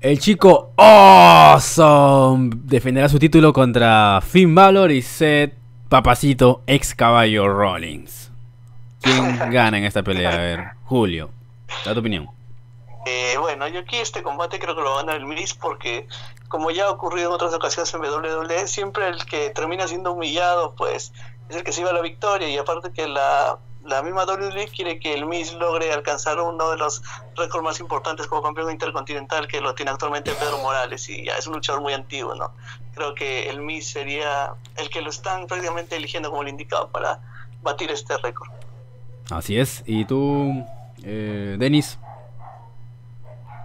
El chico Awesome defenderá su título contra Finn Balor y Seth Papacito, ex caballo Rollins. ¿Quién gana en esta pelea? A ver, Julio, da tu opinión. Eh, bueno, yo aquí este combate creo que lo va a ganar el Miz porque, como ya ha ocurrido en otras ocasiones en WWE, siempre el que termina siendo humillado, pues es el que se iba a la victoria. Y aparte que la la misma WWE quiere que el Miz logre alcanzar uno de los récords más importantes como campeón intercontinental que lo tiene actualmente Pedro Morales y ya es un luchador muy antiguo, ¿no? Creo que el Miz sería el que lo están prácticamente eligiendo como el indicado para batir este récord. Así es. ¿Y tú, eh, Denis?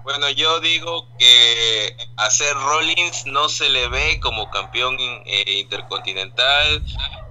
Bueno, yo digo que a Seth Rollins no se le ve como campeón eh, intercontinental.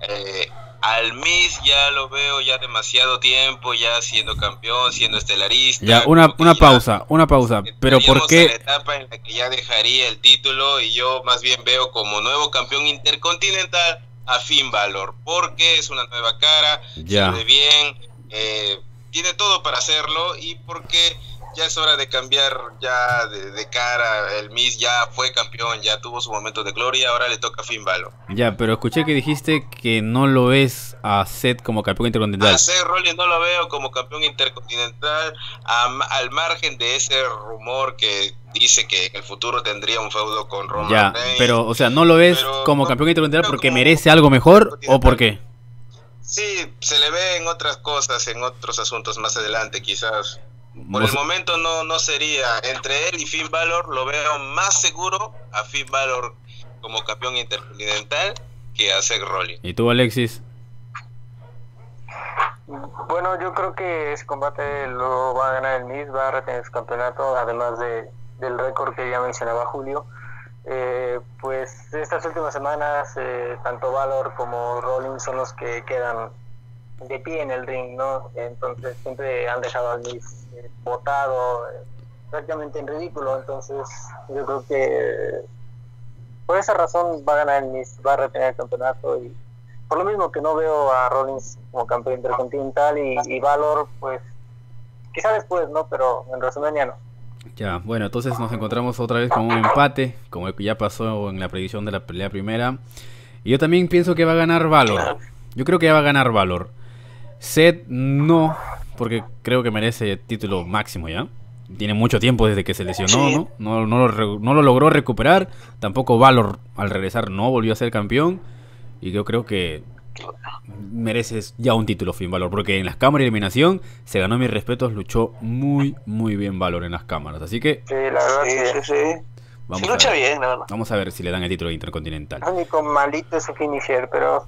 Eh, al Miss ya lo veo ya demasiado tiempo, ya siendo campeón, siendo estelarista. Ya, una, una pausa, una pausa. Pero ¿por qué? la etapa en la que ya dejaría el título y yo más bien veo como nuevo campeón intercontinental a Finn Balor, porque es una nueva cara, ya. bien, eh, tiene todo para hacerlo y porque ya es hora de cambiar ya de, cara. El Miss ya fue campeón, ya tuvo su momento de gloria, ahora le toca a Finn Balor. Ya, pero escuché que dijiste que no lo ves a Seth como campeón intercontinental. A Seth Rollins no lo veo como campeón intercontinental, al margen de ese rumor que dice que en el futuro tendría un feudo con Roman Ya, pero, o sea, ¿no lo ves como campeón intercontinental porque merece algo mejor o por qué? Sí, se le ve en otras cosas, en otros asuntos más adelante quizás. Por el momento no, no sería. Entre él y Finn Balor lo veo más seguro a Finn Balor como campeón intercontinental que a Seth Rollins. ¿Y tú, Alexis? Bueno, yo creo que ese combate lo va a ganar el Miz, va a retener su campeonato, además de, del récord que ya mencionaba Julio. Eh, pues estas últimas semanas, eh, tanto Valor como Rollins son los que quedan de pie en el ring, ¿no? Entonces siempre han dejado al Miz votado eh, prácticamente en ridículo. Entonces, yo creo que por esa razón va a ganar el Miss, va a retener el campeonato y por lo mismo que no veo a Rollins como campeón intercontinental y, Valor, pues quizá después, ¿no? Pero en resumen ya no. Ya, bueno, entonces nos encontramos otra vez con un empate, como ya pasó en la predicción de la pelea primera. Y yo también pienso que va a ganar Valor. Yo creo que va a ganar Valor. Seth no, porque creo que merece título máximo ya. Tiene mucho tiempo desde que se lesionó, ¿no? No, lo, logró recuperar. Tampoco Valor al regresar no volvió a ser campeón. Y yo creo que merece ya un título fin Valor. Porque en las cámaras de eliminación se ganó mis respetos. Luchó muy, muy bien Valor en las cámaras. Así que. Sí, la verdad, sí, sí. Vamos lucha bien, la verdad. Vamos a ver si le dan el título intercontinental. Ni con malito ese finisher, pero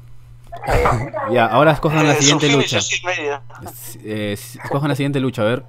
ya, ahora escojan la siguiente lucha. Eh, escojan la siguiente lucha, a ver.